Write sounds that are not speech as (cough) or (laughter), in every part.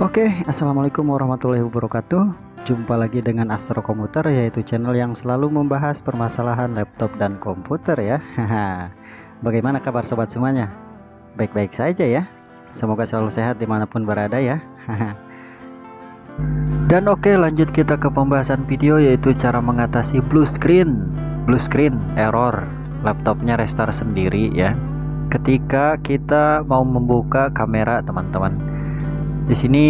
Oke, assalamualaikum warahmatullahi wabarakatuh. Jumpa lagi dengan Astro Komputer, yaitu channel yang selalu membahas permasalahan laptop dan komputer ya. Bagaimana kabar sobat semuanya? Baik-baik saja ya. Semoga selalu sehat di mana pun berada ya. dan oke, lanjut kita ke pembahasan video yaitu cara mengatasi blue screen, blue screen error laptopnya restart sendiri ya. Ketika kita mau membuka kamera teman-teman di sini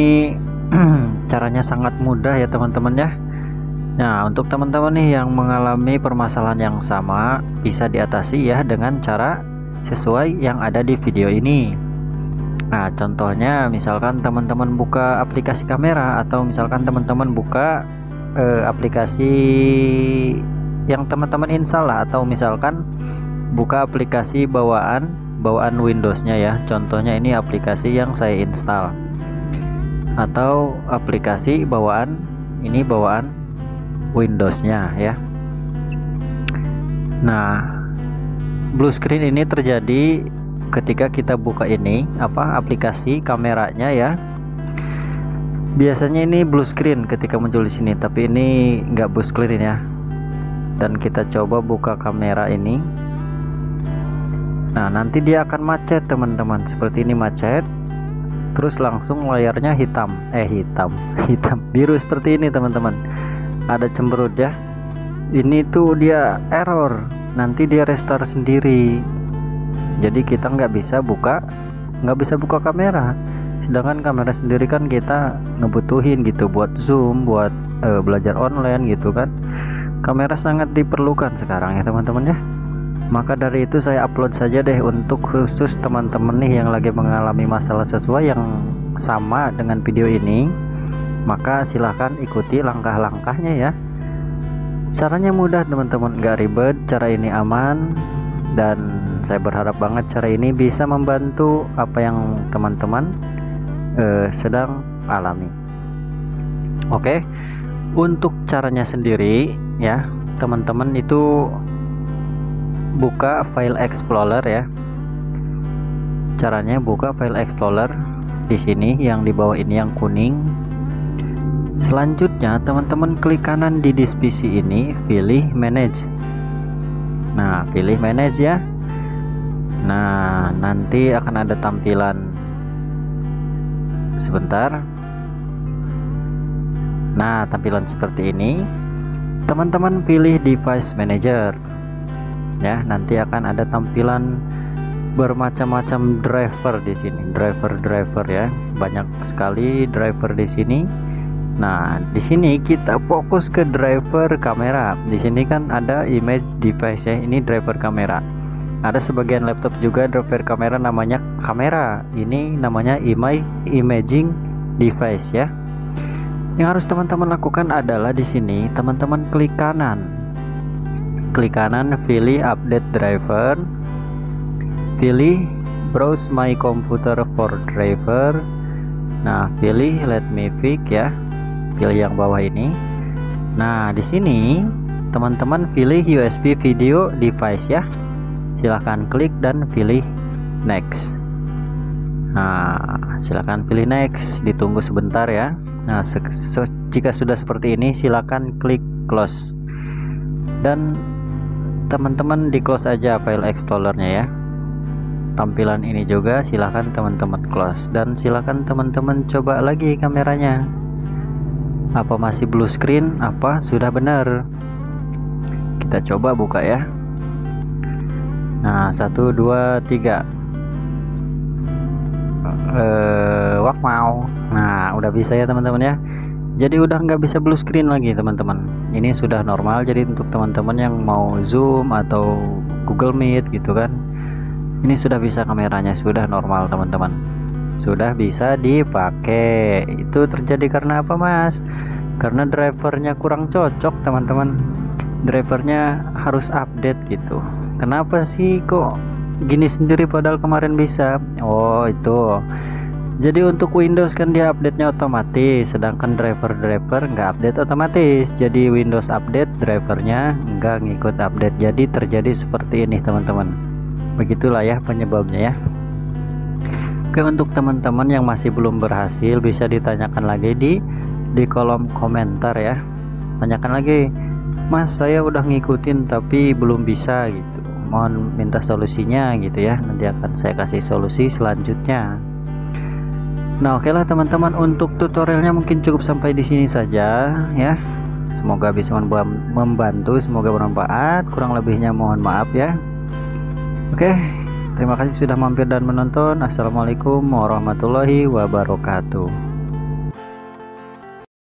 (clears throat) caranya sangat mudah ya teman-teman ya. Nah untuk teman-teman nih yang mengalami permasalahan yang sama bisa diatasi ya dengan cara sesuai yang ada di video ini. Nah contohnya misalkan teman-teman buka aplikasi kamera atau misalkan teman-teman buka eh, aplikasi yang teman-teman install lah atau misalkan buka aplikasi bawaan bawaan Windowsnya ya. Contohnya ini aplikasi yang saya install atau aplikasi bawaan ini bawaan Windowsnya ya. Nah blue screen ini terjadi ketika kita buka ini apa aplikasi kameranya ya. Biasanya ini blue screen ketika muncul di sini tapi ini enggak blue screen ya. Dan kita coba buka kamera ini. Nah nanti dia akan macet teman-teman. Seperti ini macet terus langsung layarnya hitam. Eh hitam. (laughs) Hitam. Biru seperti ini teman-teman. Ada cemberut ya. Ini tuh dia error. Nanti dia restart sendiri. Jadi kita nggak bisa buka nggak bisa buka kamera. Sedangkan kamera sendiri kan kita ngebutuhin gitu buat zoom buat uh, belajar online gitu kan. Kamera sangat diperlukan sekarang ya teman-teman ya maka dari itu saya upload saja deh untuk khusus teman-teman nih yang lagi mengalami masalah sesuai yang sama dengan video ini. Maka silahkan ikuti langkah-langkahnya ya. Caranya mudah teman-teman. Gak ribet cara ini aman. Dan saya berharap banget cara ini bisa membantu apa yang teman-teman eh, sedang alami. Oke untuk caranya sendiri ya teman-teman itu buka file explorer ya. Caranya buka file explorer. Di sini yang di bawah ini yang kuning. Selanjutnya teman-teman klik kanan di disk ini pilih manage. Nah pilih manage ya. Nah nanti akan ada tampilan. Sebentar. Nah tampilan seperti ini. Teman-teman pilih device manager ya nanti akan ada tampilan bermacam-macam driver di sini. Driver-driver ya banyak sekali driver di sini. Nah di sini kita fokus ke driver kamera. Di sini kan ada image device ya ini driver kamera. Ada sebagian laptop juga driver kamera namanya kamera. Ini namanya image imaging device ya. Yang harus teman-teman lakukan adalah di sini teman-teman klik kanan klik kanan pilih update driver. Pilih browse my computer for driver. Nah pilih let me fix ya. Pilih yang bawah ini. Nah di sini teman-teman pilih USB video device ya. Silahkan klik dan pilih next. Nah silahkan pilih next. Ditunggu sebentar ya. Nah jika sudah seperti ini silahkan klik close. Dan teman-teman di close aja file explorernya ya. Tampilan ini juga silahkan teman-teman close. Dan silahkan teman-teman coba lagi kameranya. Apa masih blue screen? Apa sudah benar? Kita coba buka ya. Nah satu dua tiga. Eh wak mau nah udah bisa ya teman-teman ya jadi udah nggak bisa blue screen lagi teman-teman. Ini sudah normal jadi untuk teman-teman yang mau zoom atau Google Meet gitu kan ini sudah bisa kameranya sudah normal teman-teman. Sudah bisa dipakai. Itu terjadi karena apa mas? Karena drivernya kurang cocok teman-teman. Drivernya harus update gitu. Kenapa sih kok gini sendiri padahal kemarin bisa? Oh itu jadi untuk Windows kan dia update-nya otomatis sedangkan driver-driver nggak update otomatis. Jadi Windows update drivernya nggak ngikut update. Jadi terjadi seperti ini teman-teman. Begitulah ya penyebabnya ya. Oke untuk teman-teman yang masih belum berhasil bisa ditanyakan lagi di di kolom komentar ya. Tanyakan lagi Mas saya udah ngikutin tapi belum bisa gitu. Mohon minta solusinya gitu ya. Nanti akan saya kasih solusi selanjutnya Nah oke okay lah teman-teman. Untuk tutorialnya mungkin cukup sampai di sini saja ya. Semoga bisa membantu semoga bermanfaat. Kurang lebihnya mohon maaf ya. Oke okay, terima kasih sudah mampir dan menonton. Assalamualaikum warahmatullahi wabarakatuh